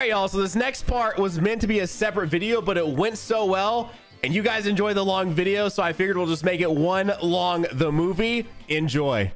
All right, y'all. So this next part was meant to be a separate video, but it went so well. And you guys enjoy the long video, so I figured we'll just make it one long the movie. Enjoy.